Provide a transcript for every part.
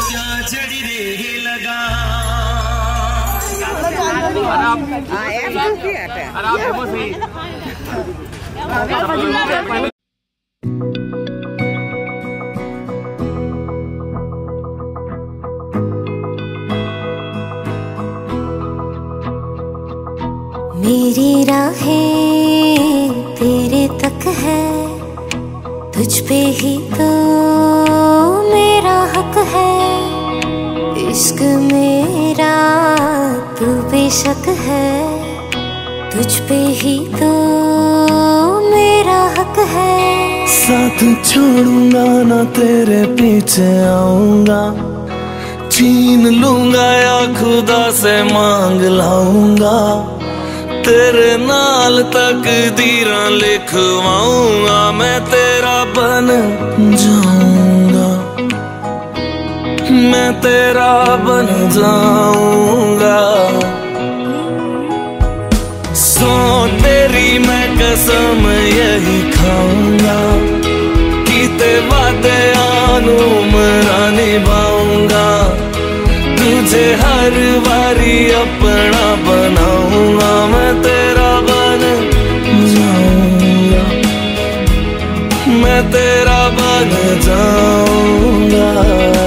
जड़ी रे लगा मेरी राहें तेरे तक है तुझ पे ही तो हक है। इश्क मेरा तू बेशक है। तुझ पे ही तो मेरा हक है। साथ छोड़ूँगा ना तेरे पीछे आऊँगा। छीन लूँगा या खुदा से मांग लाऊँगा। तेरे नाल तक दीरा लिखवाऊँगा। मैं तेरा बन जाऊँगा मैं तेरा बन जाऊँगा। सो तेरी मैं कसम यही खाऊँगा। कीते वादे आनू मरा निभाऊँगा। तुझे हर बारी अपना बनाऊँगा। मैं तेरा बन जाऊँगा। मैं तेरा बन जाऊँगा।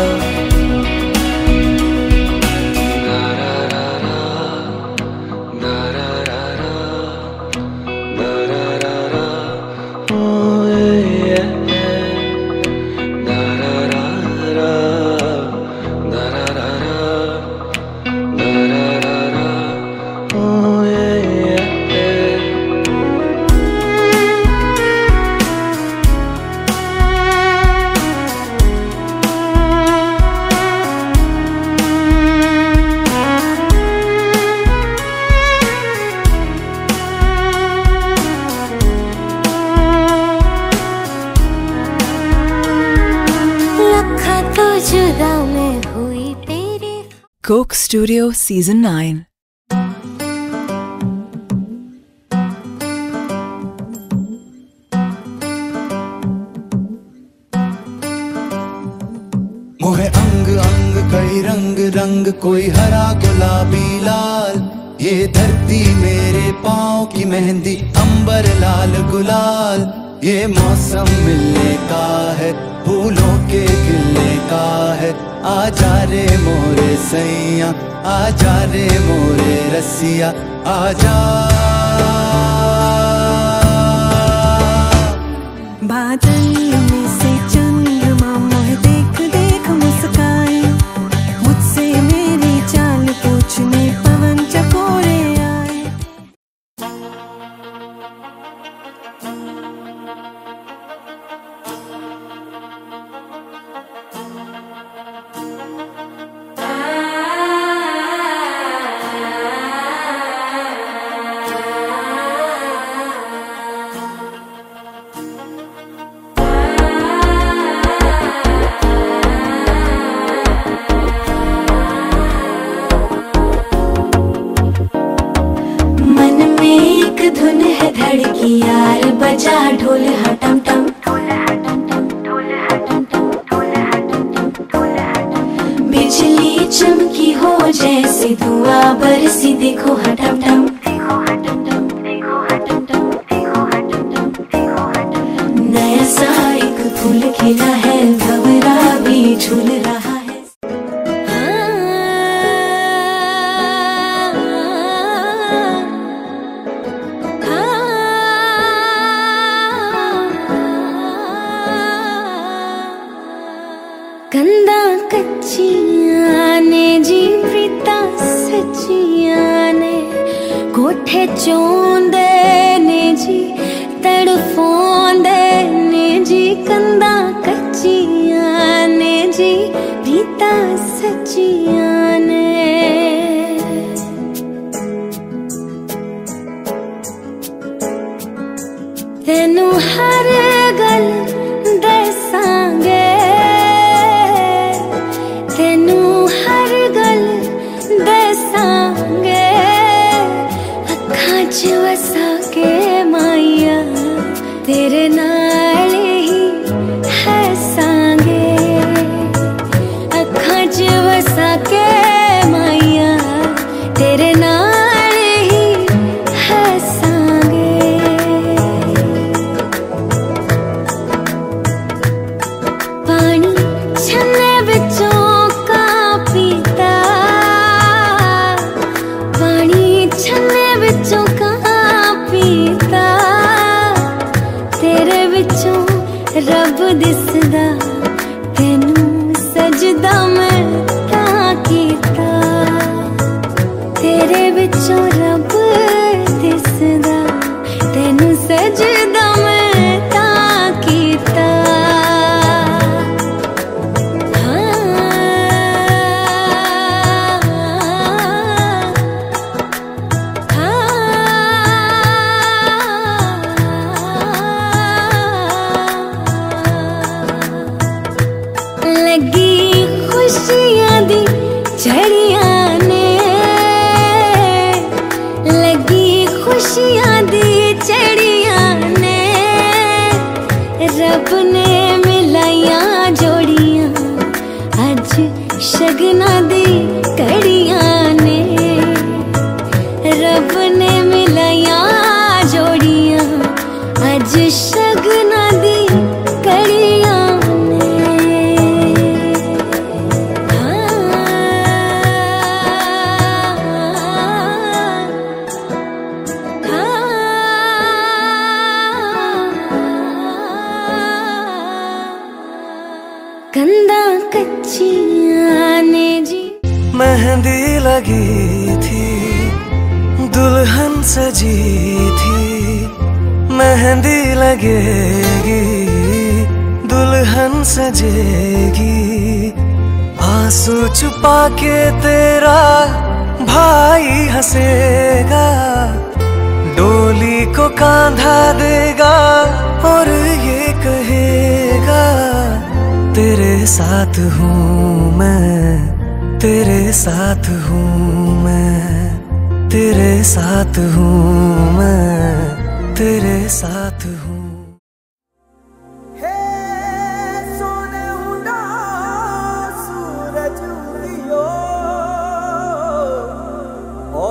Studio Season 9. मोहे अंग अंग कई रंग रंग, कोई हरा, गुलाबी, लाल। ये धरती मेरे पाँव की मेहंदी, अंबर लाल, गुलाल। ये मौसम मिलने का है, फूलों के खिलने का है। आजा रे मोरे सैया आजा रे मोरे रसिया जा। बिजली चमकी हो जैसे धुआँ बरसी देखो हटम ठम नया सा एक फूल खिला है घबरा भी झूल रहा।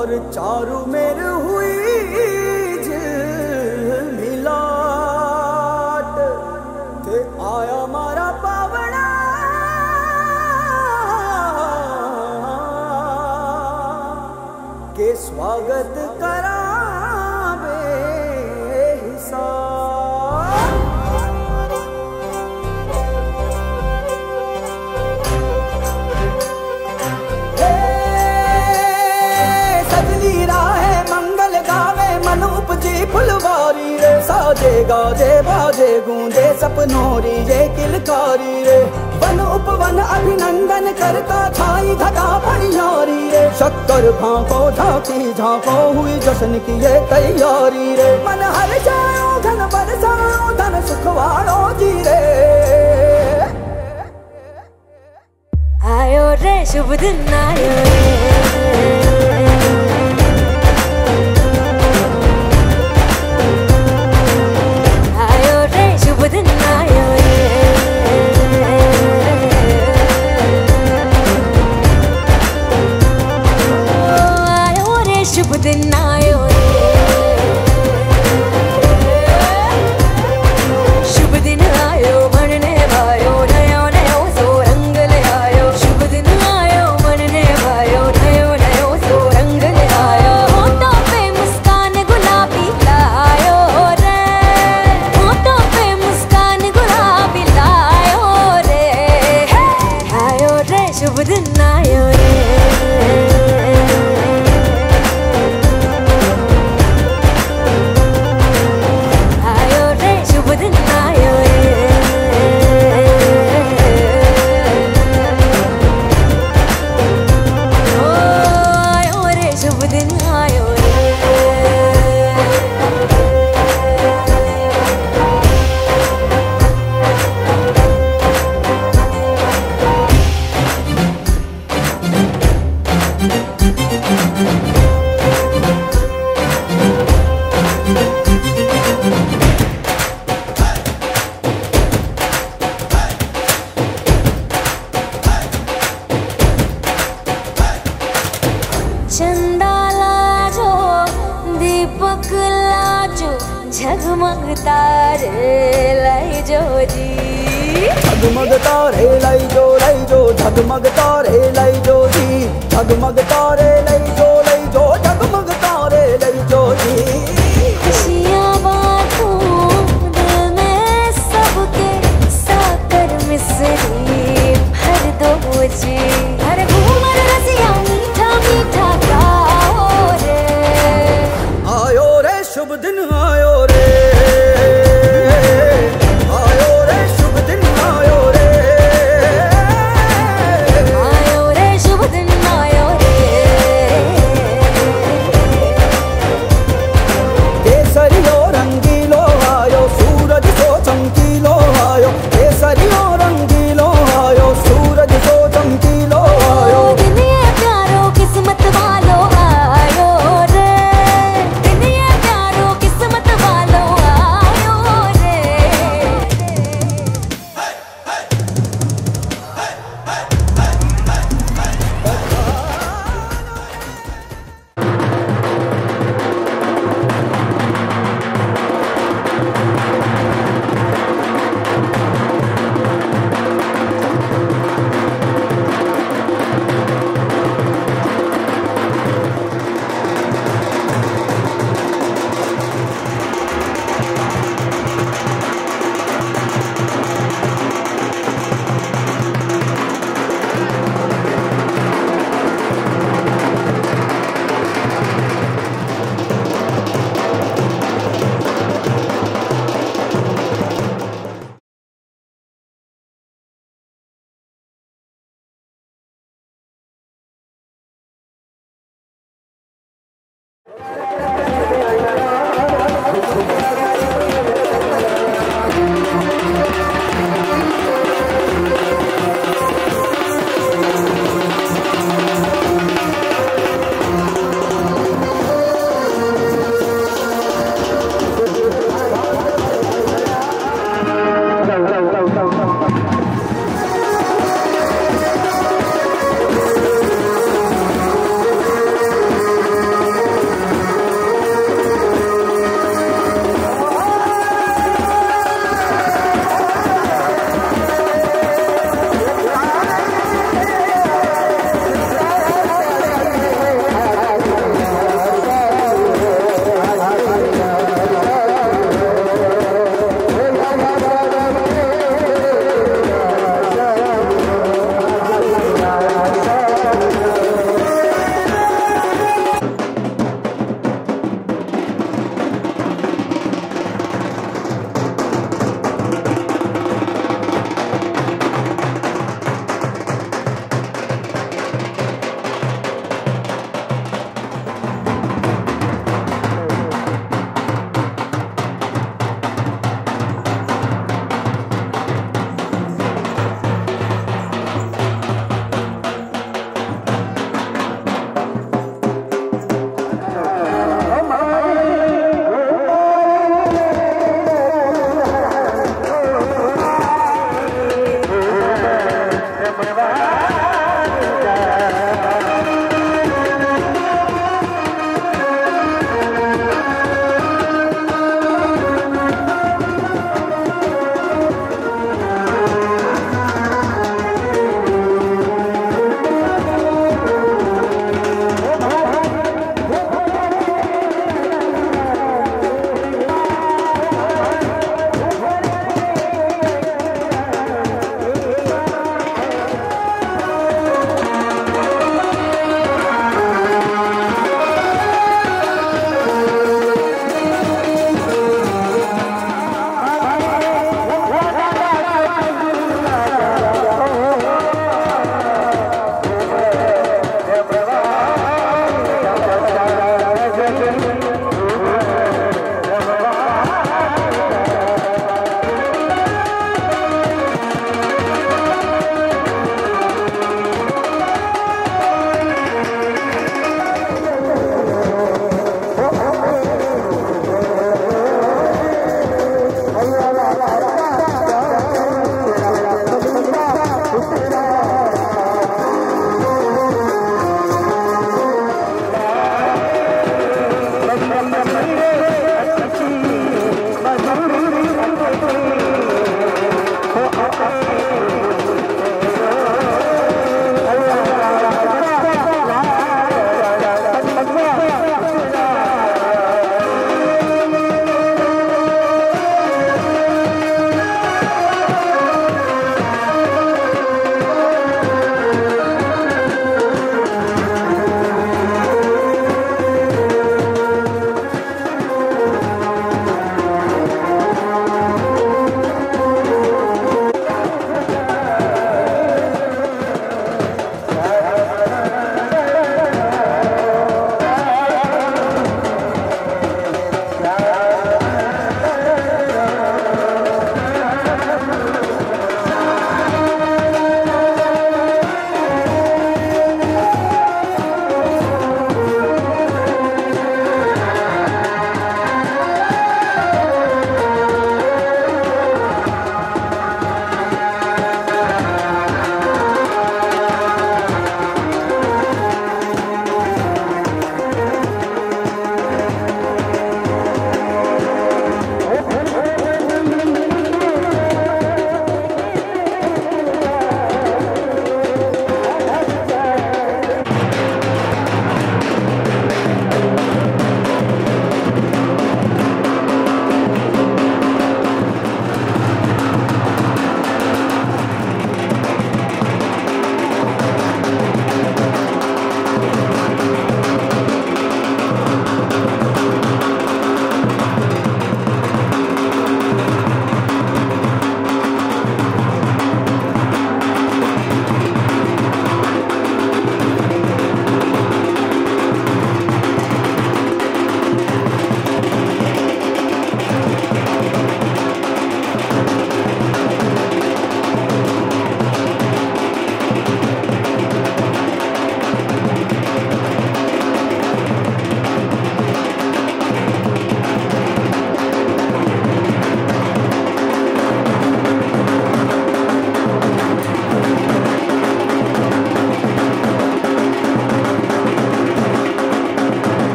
और चारों मेरे बाजे गाजे बाजे गूंजे सपनों सपनोरी ये किलकारी रे। वन उपवन अभिनंदन करता छाई घटा परियारी रे। शक्कर भांको झांकी झांको हुई जश्न की ये तैयारी रे। मन हर जाओ धन बरसाओ धन सुख वालो जी रे। आयो रे, शुभ दिन आयो रे। within my oh, within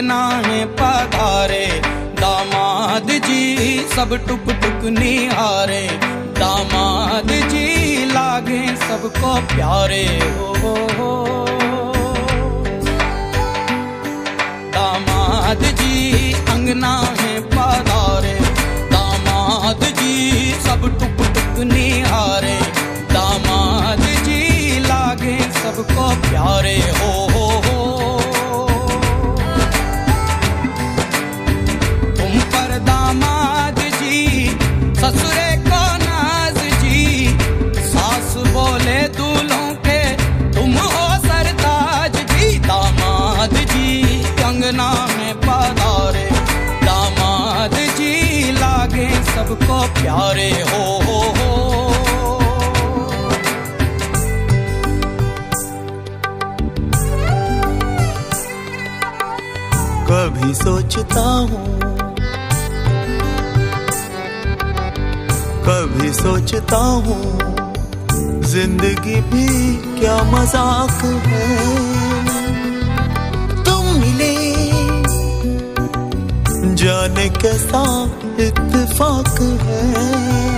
अंगना है पधारे। दामाद जी, सब टुक टुक निहारे। दामाद जी, लागे सबको प्यारे। हो हो दामाद जी अंगना है पधारे। दामाद जी, सब टुक टुक निहारे। दामाद जी, लागे सबको प्यारे। हो हो हो प्यारे हो हो हो। कभी सोचता हूँ, कभी सोचता हूँ, ज़िंदगी भी क्या मज़ाक है। तुम मिले, जाने कैसा इत्तेफाक है।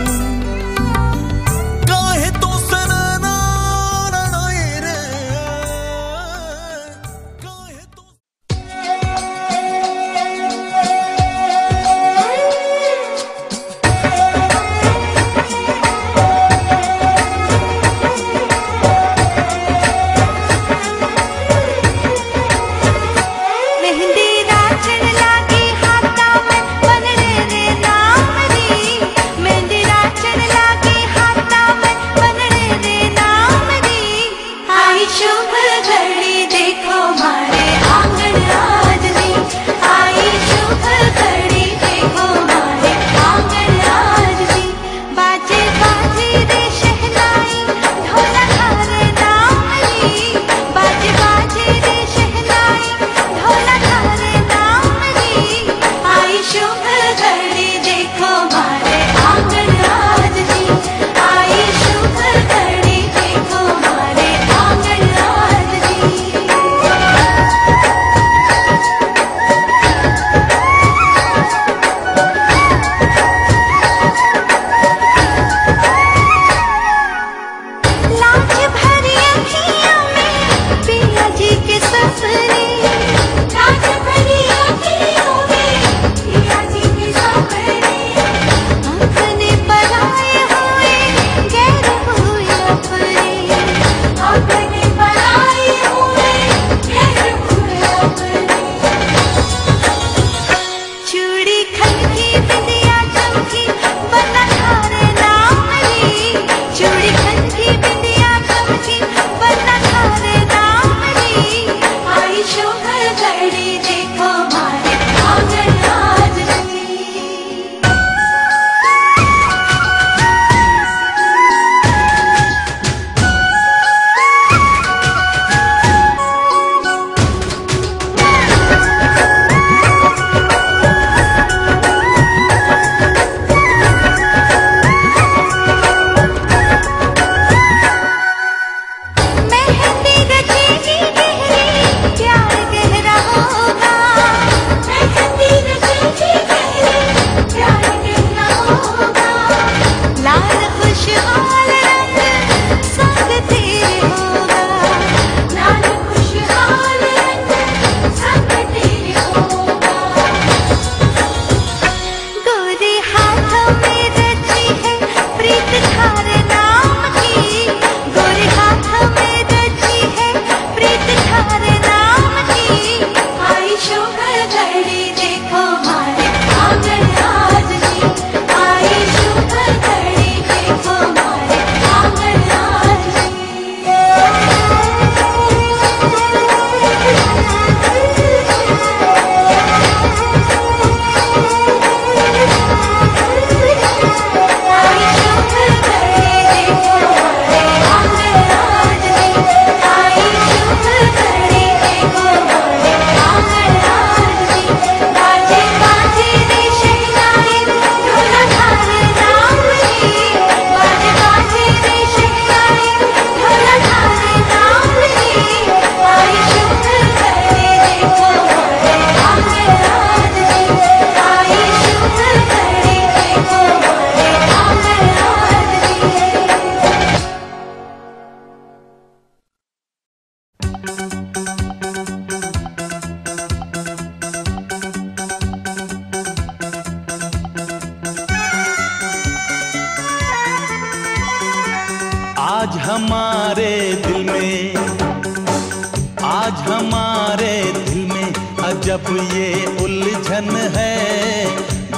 आज हमारे दिल में अजब ये उलझन है।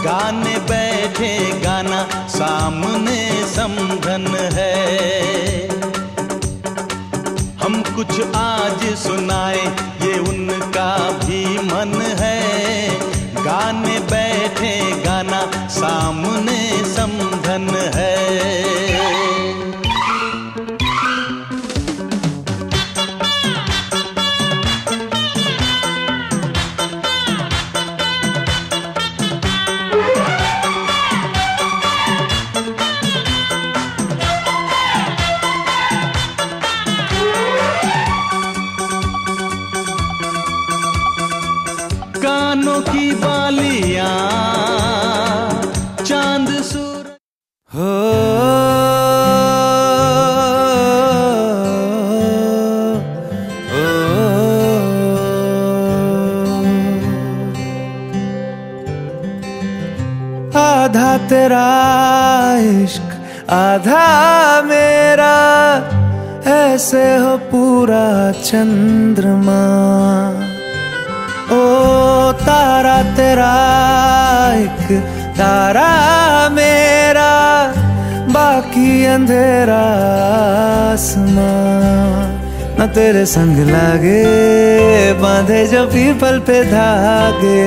गाने बैठे गाना सामने समझन है। हम कुछ आज सुनाए, ये उनका भी मन है। गाने बैठे गाना सामने समझन अंधेरा आसमां। न तेरे संग लागे, बांधे जो पीपल पे धागे।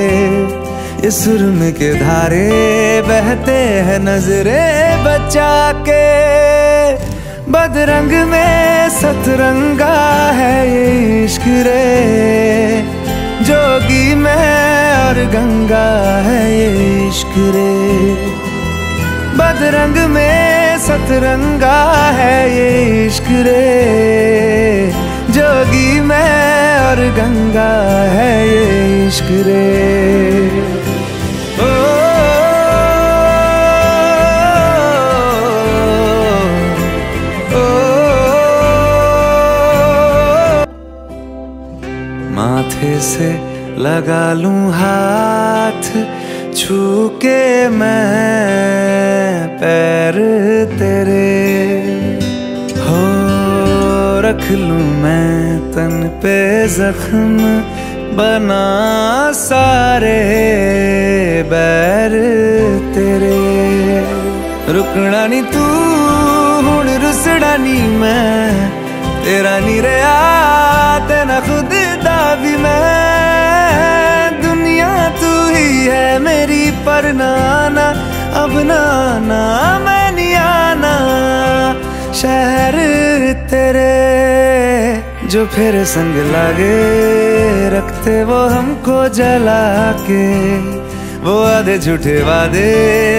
ये सुरम के धारे बहते हैं नजरे बचा के बदरंग में सतरंगा है ये इश्क रे। जोगी मैं और गंगा है ये इश्क रे। बदरंग में सतरंगा है ये इश्क रे जोगी मैं और गंगा है ये इश्क रे माथे से लगा लूँ हाथ छू के मैं पैर तेरे। हो, रख लूँ मैं तन पे जख्म, बना सारे बैर तेरे। रुकना नी तू हूँ रुसड़ा नी मैं, तेरा नी रहा तेना खुद दा भी मैं। दुनिया तू ही है मेरी। पर नाना, अब नाना, मैं नहीं आना। शहर तेरे जो फिर संग लागे, रखते वो हमको जला के वो आधे झूठे वादे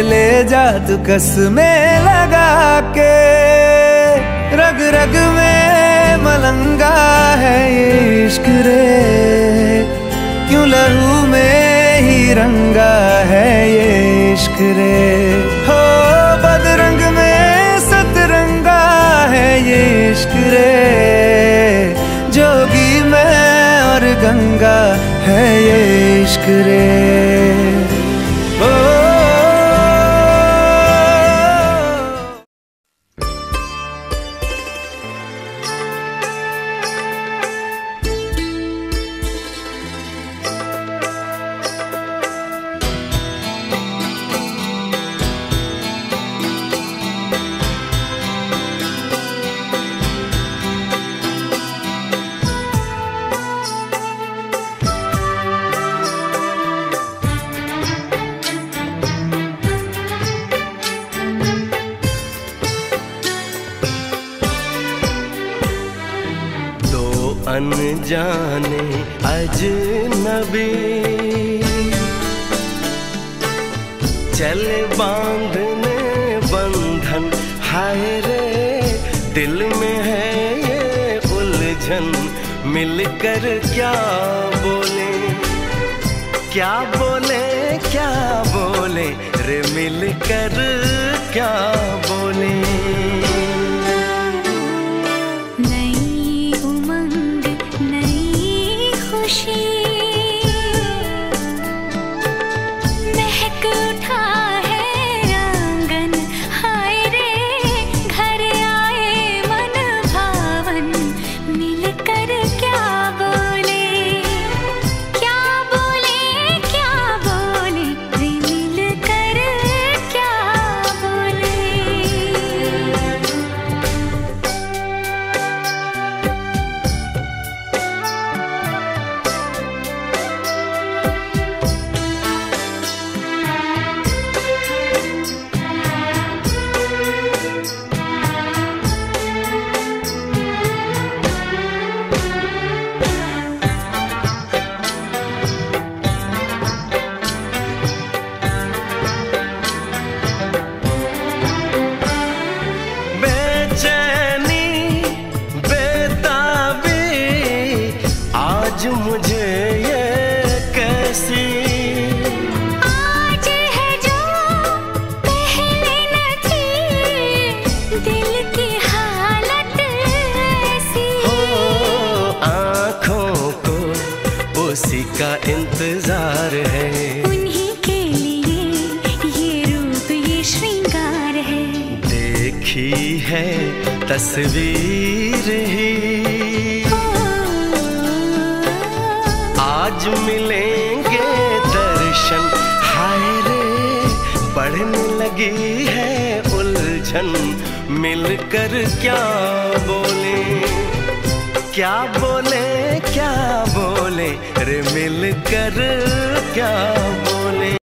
ले जा तू कसमें लगा के रग रग में मलंगा है इश्क रे। क्यों लहू में ही रंगा है ये इश्क रे। हो, बदरंग में सतरंगा है ये इश्क रे। जोगी मैं और गंगा है ये इश्क रे। अनजाने अजनबी। चले बांधने बंधन, हाय रे, दिल में है ये उलझन। मिलकर क्या बोले? क्या बोले क्या बोले? रे मिलकर क्या बोले? तस्वीर ही। आज मिलेंगे दर्शन। हाय रे, बढ़ने लगी है उलझन। मिलकर क्या बोले? क्या बोले क्या बोले? रे मिलकर क्या बोले?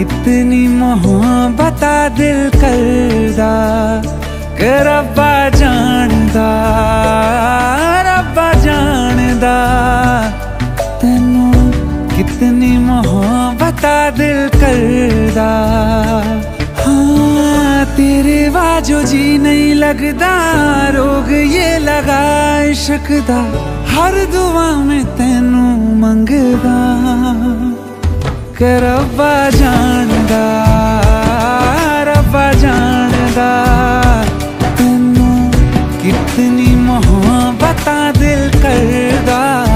कितनी मोहब्बत दिल करदा, के रब्बा जानदा रब्बा जानदा। तेनू कितनी मोहब्बत दिल करदा। हाँ तेरे बाजो जी नहीं लगदा, रोग ये लगा इश्क दा। हर दुआ में तेनू मंगदा। के रब्बा जानदा रब्बा जानदा। तेनू कितनी मोहब्बत दिल करदा।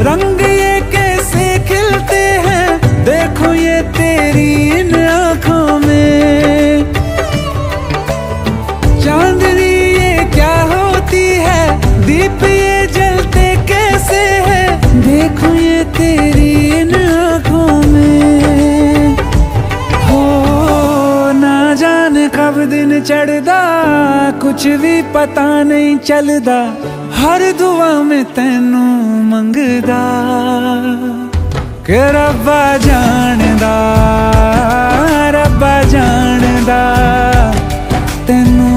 रंग ये कैसे खिलते हैं? देखो ये तेरी इन आँखों में। चांदनी ये क्या होती है? दीप ये जलते कैसे हैं? देखो ये तेरी इन आँखों में। हो ना जाने कब दिन चढ़दा, कुछ भी पता नहीं चलदा। हर दुआ में तेनू मंगदा कि रब्बा जानदा रब्बा जानदा तेनू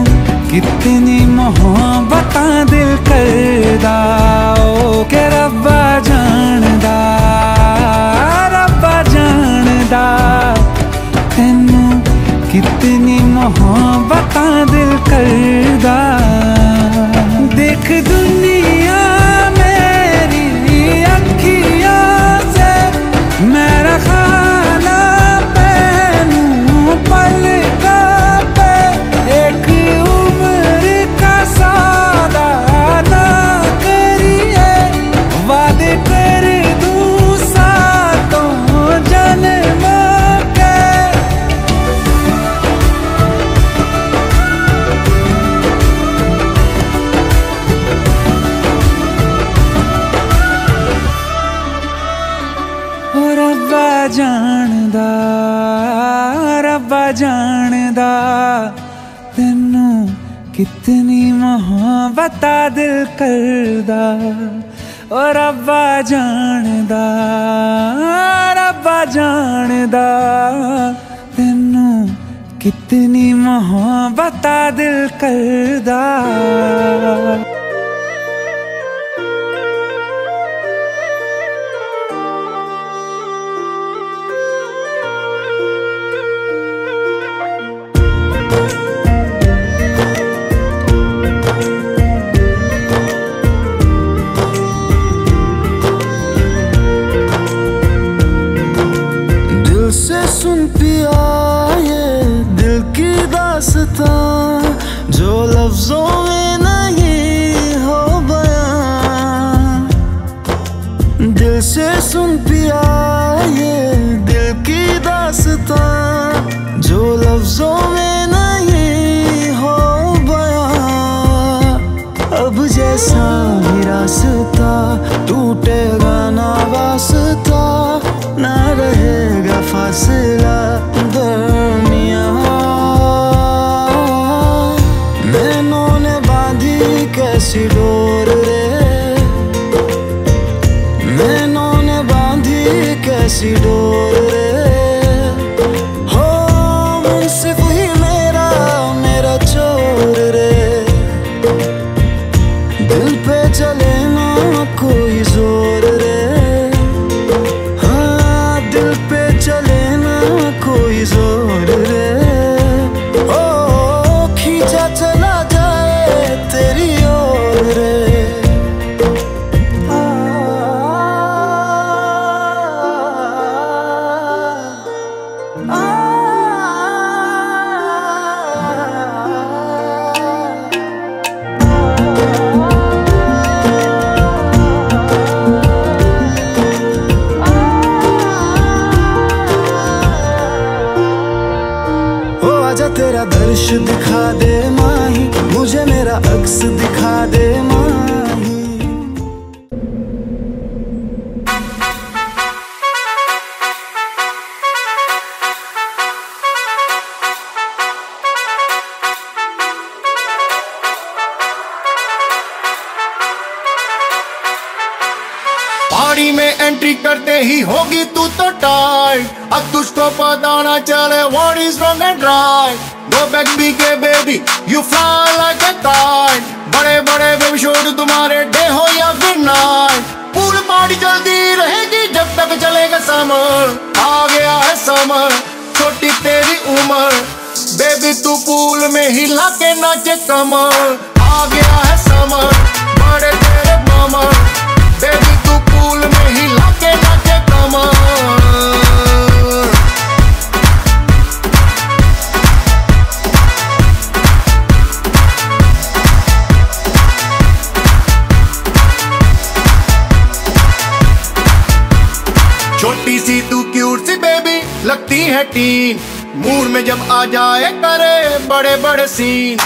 कितनी मोहब्बत दिल करदा ओ के रब्बा जानदा रब्बा जानदा तेनू कितनी मोहब्बत दिल करदा देख दुनिया मोहब्बत दिल करदा ओ रब्बा जानदा रब्बा जानदा तेनू कितनी मोहब्बत दिल करदा लफ्जों में नहीं हो बयां दिल से सुन पिया ये दिल की दास्तां जो लफ्जों में नहीं हो बयां अब जैसा भी रास्ता टूटेगा ना वास्ता, ना रहेगा फासला दिखा दे माही मुझे मेरा अक्स दिखा baby you fly like a kite बड़े बड़े बेबी शोर तुम्हारे डे हो या फिर नाइट पूल पार्टी चलती रहेगी जब तक चलेगा समर आ गया है समर छोटी तेरी उम्र. बेबी तू पूल में हिला के नाचे कमर टीन मूड में जब आ जाए करे बड़े बड़े सीन।